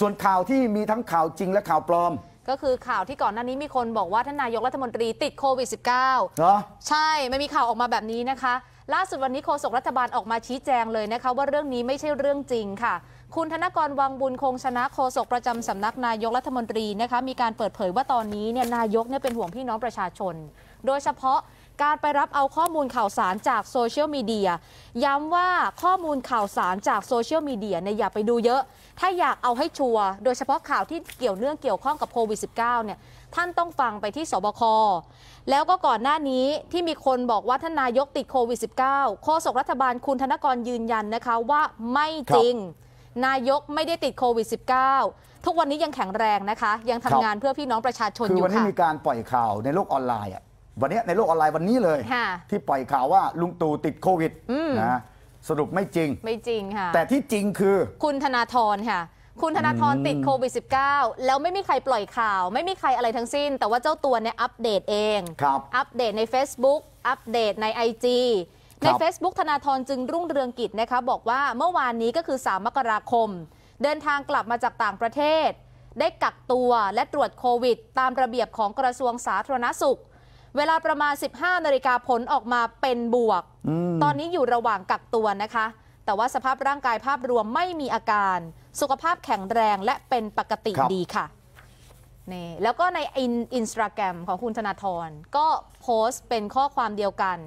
ส่วนข่าวที่มีทั้งข่าวจริงและข่าวปลอม ก็คือข่าวที่ก่อนหน้านี้มีคนบอกว่าท่านนายกรัฐมนตรีติดโควิด -19 เหรอใช่ไม่มีข่าวออกมาแบบนี้นะคะ ล่าสุดวันนี้โฆษกรัฐบาลออกมาชี้แจงเลยนะคะ ว่าเรื่องนี้ไม่ใช่เรื่องจริงค่ะ คุณธนกรวังบุญคงชนะโฆษกประจำสำนักนายกรัฐมนตรีนะคะมีการเปิดเผยว่าตอนนี้เนี่ยนายกเนี่ยเป็นห่วงพี่น้องประชาชน โดยเฉพาะ การไปรับเอาข้อมูลข่าวสารจากโซเชียลมีเดียย้ำว่าข้อมูลข่าวสารจากโซเชียลมีเดียเนี่ยอย่าไปดูเยอะ ถ้าอยากเอาให้ชัวร์โดยเฉพาะข่าวที่เกี่ยวเนื่องเกี่ยวข้องกับโควิด -19 เนี่ยท่านต้องฟังไปที่สบค แล้วก็ก่อนหน้านี้ที่มีคนบอกว่าท่านนายกติดโควิด -19 โฆษกรัฐบาลคุณธนกรยืนยันนะคะว่าไม่จริง นายกไม่ได้ติดโควิด -19 ทุกวันนี้ยังแข็งแรงนะคะ ยังทำงานเพื่อพี่น้องประชาชนคืออยู่วันนี้ค่ะมีการปล่อยข่าวในโลกออนไลน์อะ วันนี้ในโลกออนไลน์วันนี้เลย ค่ะ ที่ปล่อยข่าวว่าลุงตู่ติดโควิดอืม นะสรุปไม่จริง ไม่จริงค่ะ แต่ที่จริงคือ คุณธนาธรค่ะ คุณธนาธรติดโควิด -19 แล้วไม่มีใครปล่อยข่าว ไม่มีใครอะไรทั้งสิ้น แต่ว่าเจ้าตัวเนี่ยอัปเดตเอง ครับอัปเดตใน Facebook อัปเดตใน IG ใน ครับ Facebook ธนาธรจึงรุ่งเรืองกิจนะคะ บอกว่าเมื่อวานนี้ก็คือ 3 มกราคม เดินทางกลับมาจากต่างประเทศ ได้กักตัวและตรวจโควิด ตามระเบียบของกระทรวงสาธารณสุข เวลาประมาณ 15 นาฬิกาผลออกมาเป็นบวก ตอนนี้อยู่ระหว่างกักตัวนะคะ แต่ว่าสภาพร่างกายภาพรวมไม่มีอาการ สุขภาพแข็งแรงและเป็นปกติครับดีค่ะนี่แล้วก็ใน in อินสตาแกรมของคุณธนาธรก็โพสต์เป็นข้อความเดียวกัน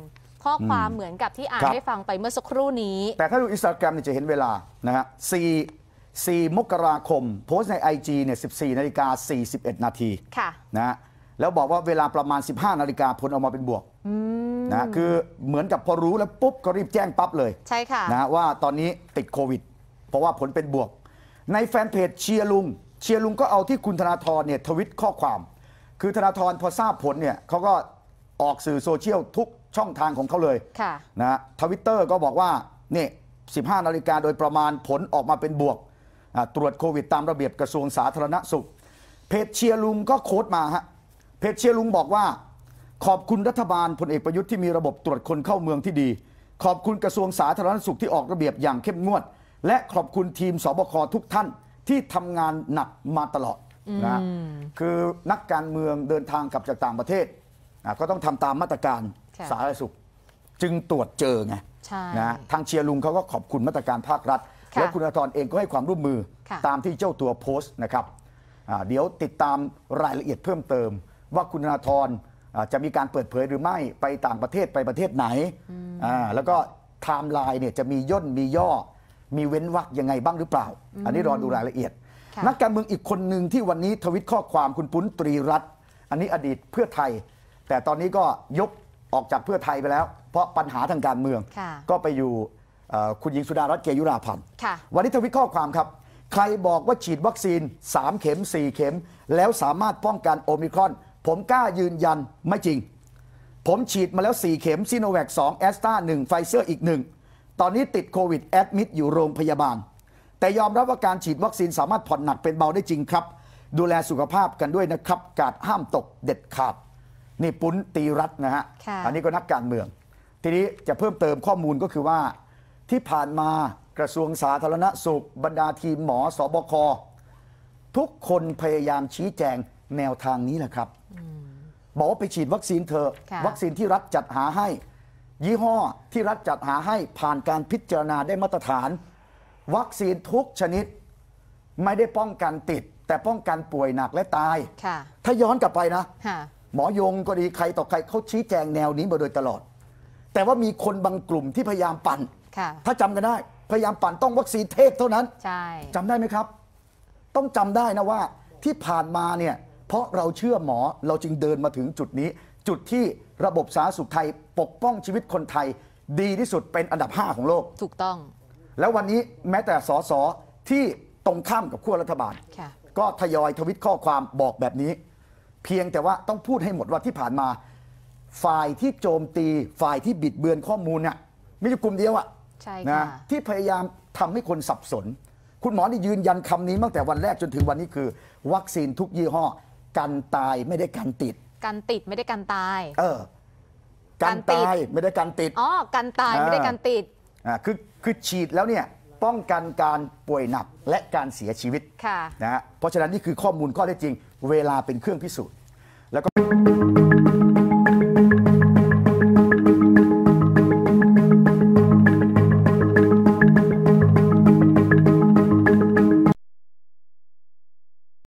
ข้อความเหมือนกับที่อ่านครับให้ฟังไปเมื่อสักครู่นี้ แต่ถ้าดูอินสตาแกรมเนี่ยจะเห็นเวลานะฮะ4 4มกราคม โพสต์ใน IG เนี่ย14นาฬิกา41 นาทีค่ะนะฮะ แล้วบอกว่าเวลาประมาณ 15 นาฬิกาผลออกมาเป็นบวกนะฮะคือเหมือนกับพอรู้แล้วปุ๊บก็รีบแจ้งปั๊บเลยใช่ค่ะนะฮะว่าตอนนี้ติดโควิด เพราะว่าผลเป็นบวก ในแฟนเพจเชียร์ลุง เชียร์ลุงก็เอาที่คุณธนาธรเนี่ยทวิตข้อความ คือธนาธรพอทราบผลเนี่ยเขาก็ออกสื่อโซเชียลทุกช่องทางของเขาเลยค่ะนะฮะทวิตเตอร์ก็บอกว่านี่15 นาฬิกาโดยประมาณผลออกมาเป็นบวกอ่าตรวจโควิดตามระเบียบกระทรวงสาธารณสุข เพจเชียร์ลุงก็ quote มาฮะเพ จเชียร์ลุงบอกว่า ขอบคุณรัฐบาลพลเอกประยุทธ์ที่มีระบบตรวจคนเข้าเมืองที่ดี ขอบคุณกระทรวงสาธารณสุขที่ออกระเบียบอย่างเข้มงวด และขอบคุณทีม ศบคทุกท่านที่ทำงานหนักมาตลอดนะฮะคือนักการเมืองเดินทางกลับจากต่างประเทศอะก็ต้องทำตามมาตรการค่ะสาธารณสุข จึงตรวจเจอไงใช่นะทางเชียร์ลุงเขาก็ขอบคุณมาตรการภาครัฐค่ะและคุณธนาธรเองก็ให้ความร่วมมือค่ะตามที่เจ้าตัวโพสต์นะครับอ่าเดี๋ยวติดตามรายละเอียดเพิ่มเติม ว่าคุณธนาธรอ่าจะมีการเปิดเผยหรือไม่ไปต่างประเทศไปประเทศไหนอ่าแล้วก็ไทม์ไลน์เนี่ยจะมีย่นมีย่อ มีเว้นวรรคยังไงบ้างหรือเปล่า อันนี้รอดูรายละเอียดค่ะนักการเมืองอีกคนหนึ่งที่วันนี้ทวิตข้อความคุณปุ้นตรีรัตน์อันนี้อดีตเพื่อไทย แต่ตอนนี้ก็แยกออกจากเพื่อไทยไปแล้ว เพราะปัญหาทางการเมืองค่ะก็ไปอยู่เอ่อคุณหญิงสุดารัตน์เกยุราพันธุ์ค่ะวันนี้ทวิตข้อความครับ ใครบอกว่าฉีดวัคซีน 3 เข็ม 4 เข็ม แล้วสามารถป้องกันโอมิครอน ผมกล้ายืนยันไม่จริง ผมฉีดมาแล้ว 4 เข็มซีโนแวค2แอสตรา1ไฟเซอร์อีก 1 ตอนนี้ติดโควิด admit อยู่โรงพยาบาล แต่ยอมรับว่าการฉีดวัคซีนสามารถผ่อนหนักเป็นเบาได้จริงครับ ดูแลสุขภาพกันด้วยนะครับ กาดห้ามตกเด็ดขาด นี่ปุ้นตีรัตน์นะฮะค่ะอันนี้ก็นักการเมือง ทีนี้จะเพิ่มเติมข้อมูลก็คือว่า ที่ผ่านมากระทรวงสาธารณสุข บรรดาทีมหมอสบคทุกคนพยายามชี้แจง แนวทางนี้แหละครับ บอกว่าไปฉีดวัคซีนเถอะค่ะวัคซีนที่รัฐจัดหาให้ ยี่ห้อที่รัฐจัดหาให้ผ่านการพิจารณาได้มาตรฐาน วัคซีนทุกชนิด ไม่ได้ป้องกันติด แต่ป้องกันป่วยหนักและตายค่ะถ้าย้อนกลับไปนะค่ะหมอยงก็ดีใครต่อใครเขาชี้แจงแนวนี้มาโดยตลอด แต่ว่ามีคนบางกลุ่มที่พยายามปั่นค่ะถ้าจำกันได้พยายามปั่นต้องวัคซีนเทพเท่านั้นใช่จำได้ไหมครับ ต้องจำได้นะว่าที่ผ่านมาเนี่ย เพราะเราเชื่อหมอเราจึงเดินมาถึงจุดนี้ จุดที่ระบบสาธารณสุขไทยปกป้องชีวิตคนไทย ดีที่สุดเป็นอันดับ 5 ของโลก ถูกต้อง แล้ววันนี้แม้แต่สสที่ตรงข้ามกับขั้วรัฐบาลค่ะก็ทยอยทวิตข้อความบอกแบบนี้ เพียงแต่ว่าต้องพูดให้หมดว่าที่ผ่านมา ฝ่ายที่โจมตีฝ่ายที่บิดเบือนข้อมูลเนี่ยไม่ใช่กลุ่มเดียวอะใช่นะค่ะที่พยายามทำให้คนสับสน คุณหมอนี่ยืนยันคำนี้ตั้งแต่วันแรกจนถึงวันนี้คือ วัคซีนทุกยี่ห้อ กันตายไม่ได้กันติด กันติดไม่ได้กันตาย เออ กันกันติดตายไม่ได้กันติดอ๋อกันตายไม่ได้กันติดอ่าคือคือฉีดแล้วเนี่ยป้องกันการป่วยหนักและการเสียชีวิตค่ะนะฮะเพราะฉะนั้นนี่คือข้อมูลข้อเท็จจริง เวลาเป็นเครื่องพิสูจน์แล้วก็